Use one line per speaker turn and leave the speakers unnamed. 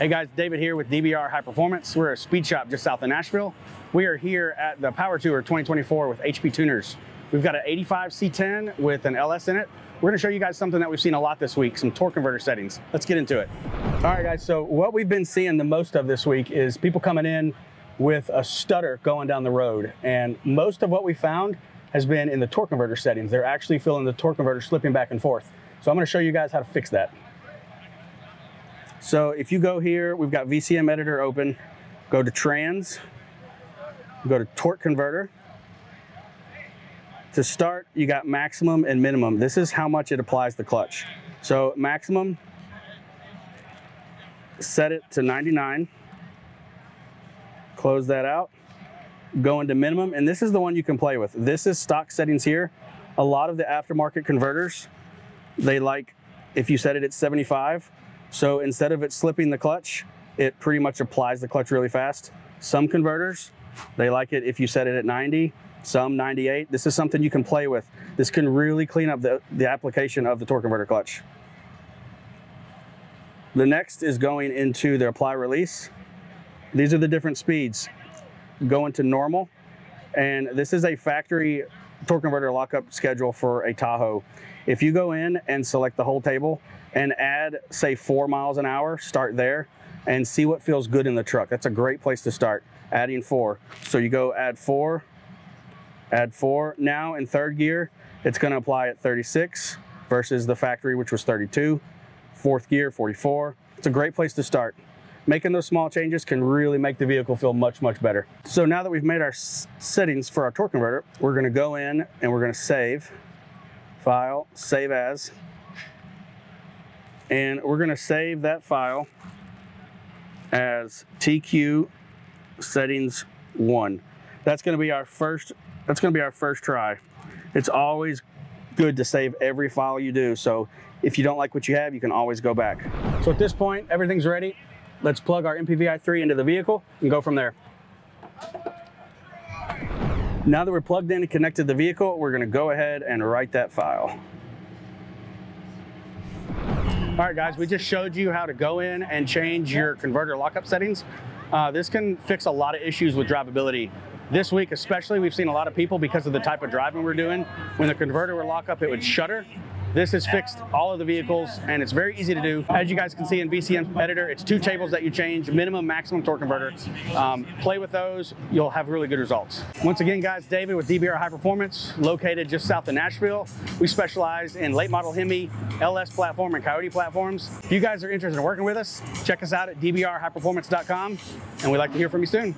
Hey guys, David here with DBR High Performance. We're a speed shop just south of Nashville. We are here at the Power Tour 2024 with HP Tuners. We've got an 85 C10 with an LS in it. We're gonna show you guys something that we've seen a lot this week, some torque converter settings. Let's get into it. All right guys, so what we've been seeing the most of this week is people coming in with a stutter going down the road. And most of what we found has been in the torque converter settings. They're actually feeling the torque converter slipping back and forth. So I'm gonna show you guys how to fix that. So if you go here, we've got VCM editor open, go to trans, go to torque converter. To start, you got maximum and minimum. This is how much it applies the clutch. So maximum, set it to 99, close that out, go into minimum, and this is the one you can play with. This is stock settings here. A lot of the aftermarket converters, they like, if you set it at 75, so instead of it slipping the clutch, it pretty much applies the clutch really fast. Some converters, they like it if you set it at 90, some 98. This is something you can play with. This can really clean up the, the application of the torque converter clutch. The next is going into the apply release. These are the different speeds. Go into normal, and this is a factory torque converter lockup schedule for a Tahoe. If you go in and select the whole table and add, say, four miles an hour, start there and see what feels good in the truck. That's a great place to start, adding four. So you go add four, add four. Now in third gear, it's gonna apply at 36 versus the factory, which was 32. Fourth gear, 44. It's a great place to start. Making those small changes can really make the vehicle feel much, much better. So now that we've made our settings for our torque converter, we're gonna go in and we're gonna save, file, save as, and we're gonna save that file as TQ settings one. That's gonna be our first, that's gonna be our first try. It's always good to save every file you do. So if you don't like what you have, you can always go back. So at this point, everything's ready. Let's plug our MPVI 3 into the vehicle and go from there. Now that we're plugged in and connected to the vehicle, we're gonna go ahead and write that file. All right, guys, we just showed you how to go in and change your converter lockup settings. Uh, this can fix a lot of issues with drivability. This week especially, we've seen a lot of people because of the type of driving we're doing, when the converter would lock up, it would shudder. This has fixed all of the vehicles and it's very easy to do. As you guys can see in VCM Editor, it's two tables that you change, minimum, maximum torque converter. Um, play with those, you'll have really good results. Once again, guys, David with DBR High Performance, located just south of Nashville. We specialize in late model Hemi, LS platform, and Coyote platforms. If you guys are interested in working with us, check us out at dbrhighperformance.com and we'd like to hear from you soon.